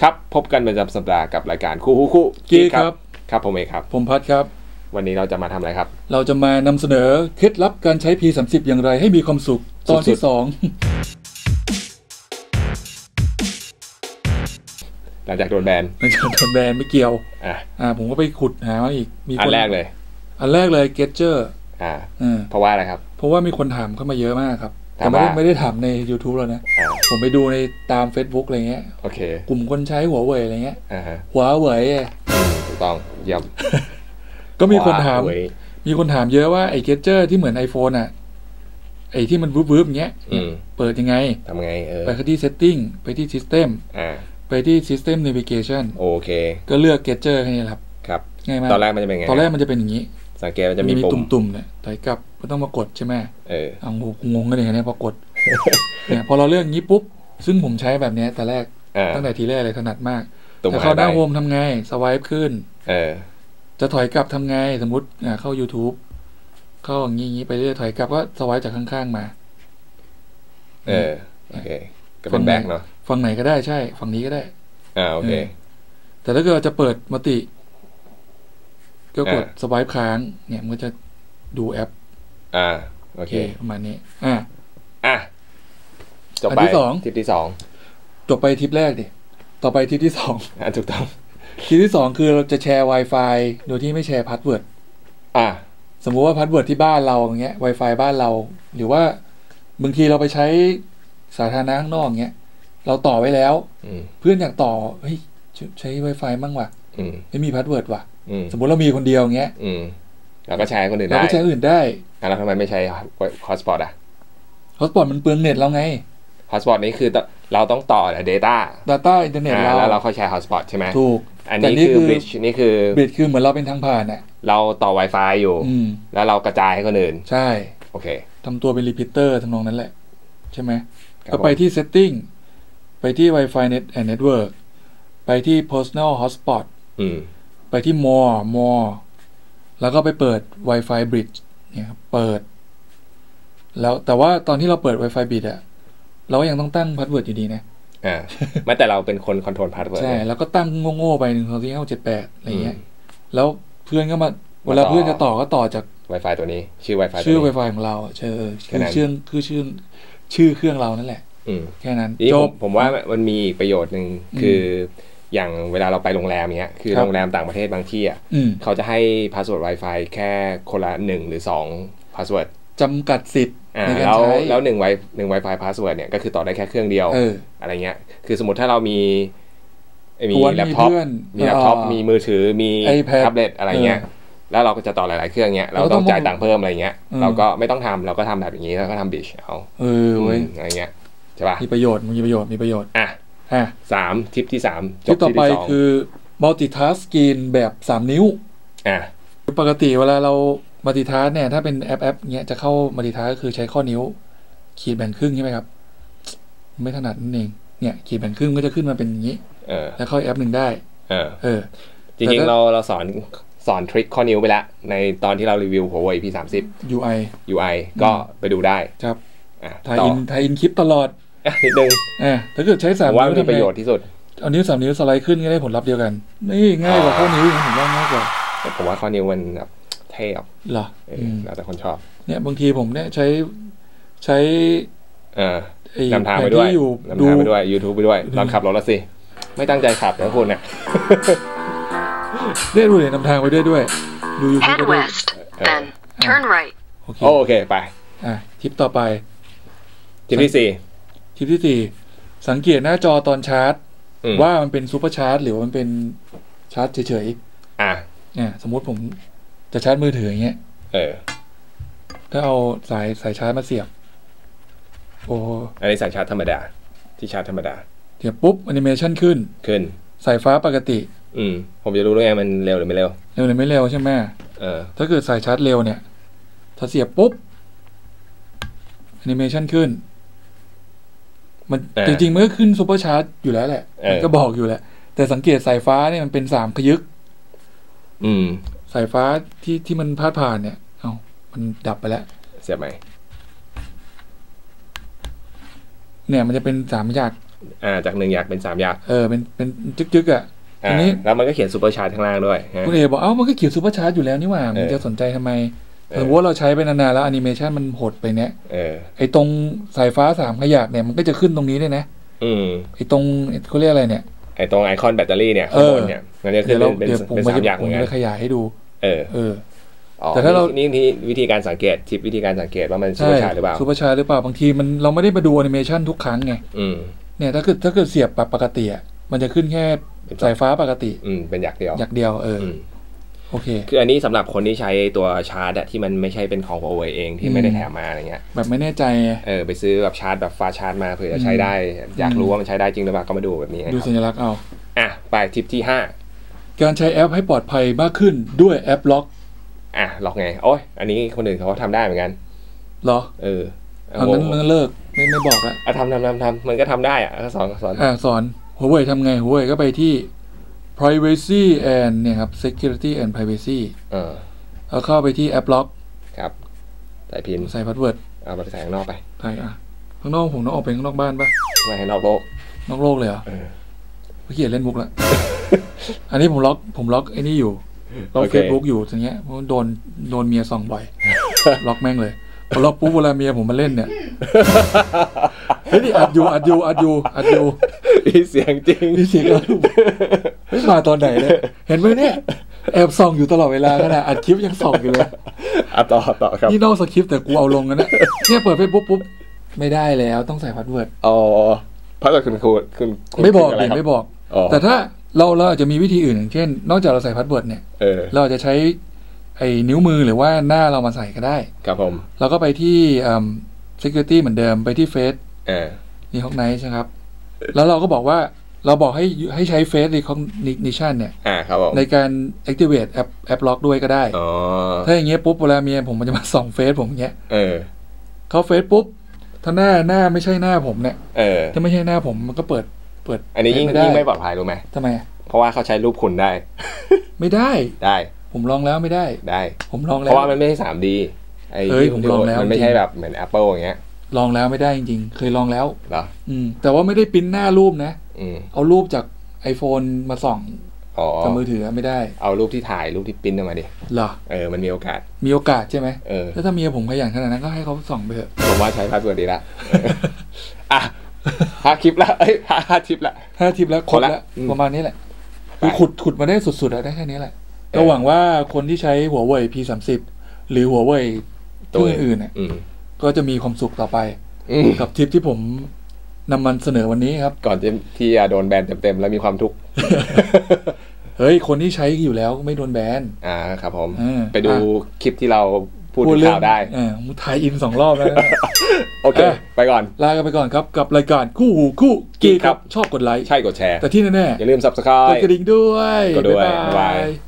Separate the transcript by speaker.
Speaker 1: ครับ พบกันเป็นประจำสัปดาห์กับรายการคู่คู่คู่
Speaker 2: กิ๊กครับ
Speaker 1: ครับผมเองครับ
Speaker 2: ผมพัดครับ
Speaker 1: วันนี้เราจะมาทำอะไรครับ
Speaker 2: เราจะมานำเสนอเคล็ดลับการใช้ P30 อย่างไรให้มีความสุขตอนที่
Speaker 1: สุด
Speaker 2: สอง
Speaker 1: หลังจากโดนแบน
Speaker 2: ไม่ใช่โดนแบนไม่เกี่ยว
Speaker 1: อะ
Speaker 2: อ่า ผมก็ไปขุดหามาอีก มี
Speaker 1: อัน
Speaker 2: คน
Speaker 1: แรกเลย
Speaker 2: อันแรกเลย Getcher
Speaker 1: อ่า
Speaker 2: อ่า
Speaker 1: เพราะว่าอะไรครับ
Speaker 2: เพราะว่ามีคนถามเข้ามาเยอะมากครับ
Speaker 1: ถา
Speaker 2: แต่
Speaker 1: ม
Speaker 2: ไม่ได้
Speaker 1: ว่า
Speaker 2: ไม่ได้ถามใน YouTube แล้วนะ
Speaker 1: อ่า
Speaker 2: ผมไปดูในตาม Facebook อะไรเงี้ย
Speaker 1: โอเค
Speaker 2: กลุ่มคนใช้หัวเว่ยอะไรเงี้ย
Speaker 1: อ่าฮะ
Speaker 2: หัวเว่ย
Speaker 1: อืมถูกต้องเยี่ยม
Speaker 2: ก็มีคนถาม
Speaker 1: ว้เว้ย
Speaker 2: มีคนถามเยอะว่าไอ้ Getcher ที่เหมือน iPhone อะ ไอ้ที่มันวืบๆอย่างเงี้ย
Speaker 1: อืม
Speaker 2: เปิดยังไง
Speaker 1: ทำไงเออ
Speaker 2: ไปที่ Setting ไปที่ System
Speaker 1: อ่า
Speaker 2: ไปที่ System Navigation
Speaker 1: โอเค
Speaker 2: ก็เลือก Getcher แค่นี้แหละครับ
Speaker 1: ครับ
Speaker 2: ง่ายมาก
Speaker 1: ตอนแรกมันจะเป็นไง
Speaker 2: ตอนแรกมันจะเป็นอย่างนี้
Speaker 1: สังเกตมันจะมีปุ่ม
Speaker 2: ตุ่มๆเนี่ยถอยกลับก็ต้องมากดใช่ไหม
Speaker 1: เออ
Speaker 2: เอางงงกันอย่างเนี้ยพอกดเนี่ยพอเราเลือกอย่างนี้ปุ๊บ ซึ่งผมใช้แบบเนี้ยแต่แรก
Speaker 1: อ่า
Speaker 2: ตั้งแต่ทีแรกเลยถนัดมาก
Speaker 1: ตุ่ม
Speaker 2: แต่เข้าหน้า
Speaker 1: หายไป
Speaker 2: โฮมทำไงสวายขึ้น
Speaker 1: เออ
Speaker 2: จะถอยกลับทำไงสมมติอ่าเข้า YouTube เข้าอย่างนี้อย่างนี้ไปเรื่อยถอยกลับก็สวายจากข้างๆมา
Speaker 1: เออโอเคก็เป็นแบ็กเนาะ
Speaker 2: ฝั่งไหนก็ได้ใช่ ฝั่งนี้ก็ได้
Speaker 1: อ่าโอเค
Speaker 2: เออแต่ถ้าเกิดจะเปิดมติ ก็กด
Speaker 1: อ่า
Speaker 2: swipe ค้าง เนี่ยมันก็จะดูแอป
Speaker 1: อ่า โอเค
Speaker 2: เค ประมาณนี้ อ่า
Speaker 1: อะจบ
Speaker 2: อัน
Speaker 1: ไป
Speaker 2: ที่สอง
Speaker 1: ทิปที่สอง
Speaker 2: จบไปทริปแรกดิ ต่อไปทริปที่สอง
Speaker 1: อะถูกต้อง
Speaker 2: ทริปที่สองคือเราจะแชร์ Wi-Fi โดยที่ไม่แชร์ password
Speaker 1: อะ
Speaker 2: สมมุติว่า password ที่บ้านเราอย่างเงี้ย Wi-Fi บ้านเรา หรือว่าบางทีเราไปใช้สาธารณะข้างนอกเงี้ย เราต่อไว้แล้ว
Speaker 1: อืม
Speaker 2: เพื่อนอยากต่อ เฮ้ย ใช้ Wi-Fi มั่งว่ะ
Speaker 1: อืม
Speaker 2: ไม่มี password ว่ะ
Speaker 1: อืม
Speaker 2: สมมติเรามีคนเดียวเงี้ย
Speaker 1: อืมเราก็แชร์ให้คนอื่น
Speaker 2: เรา
Speaker 1: ได้
Speaker 2: ก็ใช้อื่นได้
Speaker 1: อะแล้วทำไมไม่ใช้ hotspot อะ
Speaker 2: hotspot มันเปลืองเน็ตเราไง
Speaker 1: hotspot นี้คือเราต้องต่อ Data
Speaker 2: Data อินเทอร์เน็ต
Speaker 1: อ่า
Speaker 2: เรา
Speaker 1: แล้วเราค่อยแชร์ hotspot ใช่ไหม
Speaker 2: ถูก
Speaker 1: อัน
Speaker 2: แต่
Speaker 1: นี้
Speaker 2: นี่
Speaker 1: คือ
Speaker 2: คือ
Speaker 1: bridge นี่คือ
Speaker 2: bridgeคือเหมือนเราเป็นทางผ่านอะ
Speaker 1: เราต่อ Wi-Fi อยู่
Speaker 2: อืม
Speaker 1: แล้วเรากระจายให้คนอื่น
Speaker 2: ใช่
Speaker 1: โอเค
Speaker 2: ทำตัวเป็น repeater ทำนองนั้นแหละ ใช่ไหม
Speaker 1: ครับ
Speaker 2: ก็ไป
Speaker 1: ผม
Speaker 2: ที่ Setting ไปที่ Wireless and Network ไปที่ Personal Hotspot
Speaker 1: อืม
Speaker 2: ไปที่ More More แล้วก็ไปเปิด Wi-Fi Bridge เนี่ยครับเปิด แล้วแต่ว่าตอนที่เราเปิด Wi-Fi Bridge อะเราก็ยังต้องตั้ง password อยู่ดีนะ
Speaker 1: อ่าไม่แต่เราเป็นคน control พาสเวิร์ด
Speaker 2: ใช่ แล้วก็ตั้งโง่ๆไปหนึ่งสองสี่ห้าหกเจ็ดแปดอะไรเงี้ย แล้วเพื่อนก็มา เวลา
Speaker 1: มาต่อ
Speaker 2: เพื่อนจะต่อก็ต่อจาก
Speaker 1: Wi-Fi ตัวนี้ ชื่อ Wi-Fi
Speaker 2: ชื่อ
Speaker 1: ตัวนี้
Speaker 2: Wi-Fi ของเราอะเชื่อ
Speaker 1: แค่
Speaker 2: คือ
Speaker 1: นั้น
Speaker 2: ชื่อคือชื่อชื่อเครื่องเรานั่นแหละ
Speaker 1: อืม
Speaker 2: แค่นั้น
Speaker 1: ทีนี้
Speaker 2: จ
Speaker 1: ผม
Speaker 2: บ
Speaker 1: ผมว่ามันมีอีกประโยชน์หนึ่ง
Speaker 2: อืม
Speaker 1: คือ อย่างเวลาเราไปโรงแรมเนี้ยคือ
Speaker 2: ครับ
Speaker 1: โรงแรมต่างประเทศบางที่อะ
Speaker 2: อืม
Speaker 1: เขาจะให้พาสเวิร์ด Wi-Fi แค่คนละหนึ่งหรือสอง password
Speaker 2: จำกัดสิทธิ์
Speaker 1: อ่า
Speaker 2: ในการ
Speaker 1: แล้ว
Speaker 2: ใช้
Speaker 1: แล้วหนึ่งไวหนึ่ง Wi-Fi พาสเวิร์ดเนี่ยก็คือต่อได้แค่เครื่องเดียว
Speaker 2: เออ
Speaker 1: อะไรเงี้ย คือสมมติถ้าเรามีเอ้ยมี
Speaker 2: กวน
Speaker 1: แล็ปท็อป
Speaker 2: มีเพื่อน
Speaker 1: มีแล็ปท็อป
Speaker 2: อ่ามี
Speaker 1: มีมือถือมี
Speaker 2: iPad
Speaker 1: แท็บเล็ตอะไรเงี้ย
Speaker 2: เออ
Speaker 1: แล้วเราก็จะต่อหลายๆเครื่องเงี้ยเรา
Speaker 2: เราต้
Speaker 1: ต้
Speaker 2: อ
Speaker 1: องงจ่ายตังค์เพิ่มอะไรเงี้ย
Speaker 2: อืม
Speaker 1: เราก็ไม่ต้องทำเราก็ทำแบบอย่างนี้แล้วก็ทำบิชเอา
Speaker 2: เออเว้ย
Speaker 1: อืมอะไรเงี้ยใช่ป่ะ
Speaker 2: มีประโยชน์มีประโยชน์มีประโยชน์
Speaker 1: อะ
Speaker 2: อะ
Speaker 1: สามทิปที่สามจ
Speaker 2: ที่
Speaker 1: บ
Speaker 2: ต่อ
Speaker 1: ที่
Speaker 2: ไป
Speaker 1: ที่สอง
Speaker 2: คือ multitasking แบบ3นิ้ว
Speaker 1: อะ
Speaker 2: ปกติเวลาเรา multitask เนี่ย ถ้าเป็นแอปแอปเนี้ยจะเข้า multitask ก็คือใช้ข้อนิ้ว ขีดแบ่งครึ่งใช่ไหมครับ ไม่ถนัดนั่นเอง เนี่ย ขีดแบ่งครึ่งก็จะขึ้นมาเป็นอย่างนี้
Speaker 1: เออ
Speaker 2: แล้วเข้าแอปหนึ่งได้
Speaker 1: เออ
Speaker 2: เออ
Speaker 1: จริงๆเราเราสอนสอนทริคข้อนิ้วไปแล้ว ในตอนที่เรารีวิว Huawei P30
Speaker 2: UI
Speaker 1: UI ก็ไปดูได้
Speaker 2: ครับ
Speaker 1: อะ
Speaker 2: ถ่าย
Speaker 1: ต่อ
Speaker 2: อินถ่ายอินคลิปตลอด
Speaker 1: อะ นิดนึง
Speaker 2: อะถ้าเกิดใช้
Speaker 1: ผ
Speaker 2: สาม
Speaker 1: มว่า
Speaker 2: นิ้ว
Speaker 1: มี
Speaker 2: ทำ
Speaker 1: ประ
Speaker 2: ไง
Speaker 1: โยชน์ที่สุด
Speaker 2: เอานิ้วสามนิ้วสไลด์ขึ้นก็ได้ผลลัพธ์เดียวกัน นี่ง่ายกว่าข้อนิ้วอีกนะผมว่าง่ายกว่า
Speaker 1: แต่ผมว่าข้อนิ้วมันแบบเท่อะ
Speaker 2: เหรอ
Speaker 1: เอออ
Speaker 2: ม
Speaker 1: แล้วแต่คนชอบ
Speaker 2: เนี่ยบางทีผมเนี่ยใช้ใช้
Speaker 1: เออ
Speaker 2: ไอ้
Speaker 1: นำทาง
Speaker 2: แผ
Speaker 1: ไป
Speaker 2: น
Speaker 1: ด้วย
Speaker 2: ที่อยู่
Speaker 1: นำ
Speaker 2: ดู
Speaker 1: ทางไปด้วย YouTube ไปด้วย
Speaker 2: ดู
Speaker 1: ตอนขับรถแล้วสิ ไม่ตั้งใจขับนะคุณเนี่ย
Speaker 2: ได้ดูเลยนำทางไปด้วยด้วย ดู YouTube
Speaker 3: Head
Speaker 2: ไปด้วย
Speaker 3: west, then turn right.
Speaker 2: โอเค
Speaker 1: โอเคไป
Speaker 2: อะทริปต่อไป
Speaker 1: ทิปที่สี่
Speaker 2: ทริปที่สี่สังเกตหน้าจอตอนชาร์จ
Speaker 1: อืม
Speaker 2: ว่ามันเป็น super charge หรือว่ามันเป็นชาร์จเฉย
Speaker 1: อะ
Speaker 2: ๆเนี่ยสมมุติผมจะชาร์จมือถืออย่างเงี้ย
Speaker 1: เออ
Speaker 2: ถ้าเอาสายสายชาร์จมาเสียบ โอ้
Speaker 1: อันนี้สายชาร์จธรรมดา ที่ชาร์จธรรมดา
Speaker 2: เสียบปุ๊บแอนิเมชันขึ้น
Speaker 1: ขึ้น
Speaker 2: สายฟ้าปกติ
Speaker 1: อืม ผมจะรู้ได้ไงมันเร็วหรือไม่เร็ว
Speaker 2: เร็วหรือไม่เร็วใช่ไหม
Speaker 1: เออ
Speaker 2: ถ้าเกิดสายชาร์จเร็วเนี่ย ถ้าเสียบปุ๊บแอนิเมชันขึ้น มัน
Speaker 1: อ่า
Speaker 2: จริงๆมันก็ขึ้น super charge อยู่แล้วแหละ
Speaker 1: เออ
Speaker 2: มันก็บอกอยู่แหละ แต่สังเกตสายฟ้าเนี่ยมันเป็นสามขยัก
Speaker 1: อืม
Speaker 2: สายฟ้าที่ที่มันพาดผ่านเนี่ย เอามันดับไปแล้ว
Speaker 1: เสียบไหม
Speaker 2: เนี่ยมันจะเป็นสามหยัก
Speaker 1: อ่า จากหนึ่งยักษ์เป็นสามยักษ์
Speaker 2: เออ เป็นเป็นจึกๆอะ
Speaker 1: อ่า
Speaker 2: อันนี้
Speaker 1: แล้วมันก็เขียน super charge ข้างล่างด้วย
Speaker 2: คุณเอบอกเอ้ามันก็เขียน super charge อยู่แล้วนี่หว่า มัน
Speaker 1: เออ
Speaker 2: จะสนใจทำไม
Speaker 1: เออ
Speaker 2: สมมติว่าเราใช้ไปนานๆแล้วแอนิเมชันมันหดไปเนี้ย
Speaker 1: เออ
Speaker 2: ไอ้ตรงสายฟ้าสามขยักเนี่ยมันก็จะขึ้นตรงนี้ด้วยนะ
Speaker 1: อืม
Speaker 2: ไอ้ตรงเขาเรียกอะไรเนี่ย
Speaker 1: ไอ้ตรงไอคอนแบตเตอรี่เนี่ยข้างบนเนี่ยมันจะขึ้
Speaker 2: เดี๋ย
Speaker 1: น
Speaker 2: วเรา
Speaker 1: เป็น
Speaker 2: เดี๋ยวผม
Speaker 1: เป็น
Speaker 2: มา
Speaker 1: สามหยักษ์
Speaker 2: ผ
Speaker 1: เหมื
Speaker 2: ม
Speaker 1: อนกัน
Speaker 2: จะขยายให้ดู
Speaker 1: เออ
Speaker 2: เออ
Speaker 1: อ๋อ
Speaker 2: แต่ถ้าเรา
Speaker 1: นี่นี่วิธีการสังเกตทิปวิธีการสังเกตว่ามัน super charge หรือเปล่า
Speaker 2: ซูเปอร์ชาร์จหรือเปล่าบางทีมันเราไม่ได้มาดูแอนิเมชันทุกครั้งไง
Speaker 1: อืม
Speaker 2: เนี่ยถ้าเกิดถ้าเกิดเสียบแบบปกติอะมันจะขึ้นแค่สายฟ้าปกติ
Speaker 1: อืมเป็นหยักเดียว
Speaker 2: อย่างเดียวเอออ
Speaker 1: อืม
Speaker 2: โอเค
Speaker 1: คืออันนี้สำหรับคนที่ใช้ตัวชาร์จอะที่มันไม่ใช่เป็นของ Huawei เองที่ไม่ได้
Speaker 2: อืม
Speaker 1: แถมมาอะไรเงี้ย
Speaker 2: แบบไม่แน่ใจไง
Speaker 1: เออไปซื้อแบบชาร์จแบบ fast charge มาเผื่อจะใช้ได้ อยากรู้ว่ามันใช้ได้จริงหรือเปล่าก็มาดูแบบนี้นะ
Speaker 2: ดู
Speaker 1: ค
Speaker 2: สั
Speaker 1: รับ
Speaker 2: ญลักษณ์เอา
Speaker 1: อะ ไปทิปที่ห้า
Speaker 2: การใช้แอปให้ปลอดภัยมากขึ้นด้วยแอปล็อก
Speaker 1: อะล็อกไง โอ้ยอันนี้คนอื่นเขาก็ทำได้เหมือนกัน
Speaker 2: เหรอ
Speaker 1: เออ
Speaker 2: เอางั้นงั้นเลิกไม่ไม่บอกละ
Speaker 1: อะทำทำทำทำมันก็ทำได้อะก็สอนสอน
Speaker 2: อ่าสอนหัวเว่ยทำไงหัวเว่ยก็ไปที่ privacy and เนี่ยครับ security and privacy
Speaker 1: เออ
Speaker 2: แล้วเข้าไปที่แอปล็อก
Speaker 1: ครับใส่ PIN
Speaker 2: ใส่ password เอา
Speaker 1: ไปใส่ข้างนอกไป
Speaker 2: ใช่อะข้างนอกผมต้องออกไปข้างนอกบ้านปะ
Speaker 1: ไม่ให้นอกโลก
Speaker 2: นอกโลกเลยเหรอ
Speaker 1: เออ
Speaker 2: เขียนเล่นมุกละอันนี้ผมล็อกผมล็อกไอ้นี่อยู่ล็อก
Speaker 1: โอเค
Speaker 2: เฟซบุ๊กอยู่อย่างเงี้ยเพราะโดนโดนเมียส่องบ่อย ล็อกแม่งเลยพอล็อกปุ๊บเวลาเมียผมมาเล่นเนี่ยเฮ้ยนี่อัดอยู่อัดอยู่อัดอยู่อัดอยู่
Speaker 1: มีเสียงจริง
Speaker 2: มีเสียงอะ ไรไม่มาตอนไหนเนี่ยเห็นไหมเนี่ยแอบส่องอยู่ตลอดเวลาขนาดอัดคลิปยังส่องอยู่เลย
Speaker 1: อะต่อต่อครับ
Speaker 2: นี่นอกสคริปต์แต่กูเอาลงกันนะเนี่ยเปิดเฟซบุ๊กปุ๊บไม่ได้แล้วต้องใส่ password
Speaker 1: อ๋อเพราะว่าคุณครูคุณคุณ
Speaker 2: ไม่บอกะ
Speaker 1: ร
Speaker 2: เดี๋ยว
Speaker 1: ครับ
Speaker 2: ไม่บอก
Speaker 1: อ๋อ
Speaker 2: แต่ถ้าเราเราอาจจะมีวิธีอื่นอย่างเช่น นอกจากเราใส่ password เนี่ย
Speaker 1: เออ
Speaker 2: เราอาจจะใช้ไอ้นิ้วมือหรือว่าหน้าเรามาใส่ก็ได้
Speaker 1: ครับผม
Speaker 2: เราก็ไปที่อืม security เหมือนเดิมไปที่ face
Speaker 1: เออ
Speaker 2: recognize ใช่ครับ แล้วเราก็บอกว่า เราบอกให้ให้ใช้ face recognition เนี่ย
Speaker 1: อ่าครับผม
Speaker 2: ในการ activate แอป App Lock ด้วยก็ได้
Speaker 1: อ๋อ
Speaker 2: ถ้าอย่างเงี้ยปุ๊บเวลาเมียผมมันจะมาส่องเฟซผมอย่างเงี้ย
Speaker 1: เออ
Speaker 2: เขา face ปุ๊บ ถ้าหน้าหน้าไม่ใช่หน้าผมเนี่ย
Speaker 1: เออ
Speaker 2: ถ้าไม่ใช่หน้าผมมันก็เปิดเปิด
Speaker 1: อันนี้ยิ่ง
Speaker 2: เฟซไม่ได้
Speaker 1: ยิ่งไม่ปลอดภัยรู้ไหม
Speaker 2: ทำไมอะ
Speaker 1: เพราะว่าเขาใช้รูปคุณได้
Speaker 2: ไม่ได้
Speaker 1: ได้
Speaker 2: ผมลองแล้วไม่ได้
Speaker 1: ได้
Speaker 2: ผมลอง
Speaker 1: เพ
Speaker 2: แล้ว
Speaker 1: ราะว่ามันไม่ใช่ 3D ไอ้
Speaker 2: เอ้ย
Speaker 1: ที่
Speaker 2: ผมลองแล้ว
Speaker 1: มันไม่ใช่
Speaker 2: จริง
Speaker 1: แบบเหมือน Apple อย่างเงี้ย
Speaker 2: ลองแล้วไม่ได้จริงๆ เคยลองแล้ว
Speaker 1: เหรอ
Speaker 2: อืมแต่ว่าไม่ได้ปริ้นหน้ารูปนะ
Speaker 1: อืม
Speaker 2: เอารูปจาก iPhone มาส่อง
Speaker 1: อ๋อ
Speaker 2: กับมือถือไม่ได้
Speaker 1: เอารูปที่ถ่ายรูปที่ปริ้นออกมาดิ
Speaker 2: เหรอ
Speaker 1: เออมันมีโอกาส
Speaker 2: มีโอกาสใช่ไหม
Speaker 1: เออ
Speaker 2: แล้วถ้าเมียผมขยันขนาดนั้นก็ให้เขาส่องไปเถอะ
Speaker 1: ผมว่าใช้ password ดีละอะห้าคลิปละเอ้ยห้าห้าทิปละ
Speaker 2: ห้าทิปแล้วครบแล้ว
Speaker 1: อืม
Speaker 2: ประมาณนี้แหละ
Speaker 1: ไป
Speaker 2: คือขุดขุดมาได้สุดๆอะได้แค่นี้แหละ
Speaker 1: เออ
Speaker 2: ก็หวังว่าคนที่ใช้ Huawei P 3 0หรือหัวเว่ยตัวอื่นๆเนี่ย
Speaker 1: อืม
Speaker 2: ก็จะมีความสุขต่อไป
Speaker 1: อืม
Speaker 2: กับทริปที่ผม นำมันเสนอวันนี้ครับ
Speaker 1: ก่อนจะที่จะโดนแบนเต็มๆแล้วมีความทุกข์
Speaker 2: เฮ้ย คนที่ใช้อยู่แล้วไม่โดนแบน
Speaker 1: อ่าครับผม
Speaker 2: เออ
Speaker 1: ไปดู
Speaker 2: อะ
Speaker 1: คลิปที่เราพูดถึงข่าวได้
Speaker 2: เออมึงถ่ายอินสองรอบแล้วนะ
Speaker 1: โอเค
Speaker 2: อะ
Speaker 1: ไปก่อน
Speaker 2: ลากันไปก่อนครับ กับรายการคู่หูคู่กี
Speaker 1: ค
Speaker 2: ค
Speaker 1: รั
Speaker 2: รับบชอบกดไลค์
Speaker 1: ใช่กดแชร์
Speaker 2: แต่ที่แน่
Speaker 1: อย่าลืม
Speaker 2: ๆ
Speaker 1: subscribe
Speaker 2: กดกระดิ่งด้วย
Speaker 1: กดด้วย
Speaker 2: บ๊ายบา
Speaker 1: บ๊ายบาย
Speaker 2: ย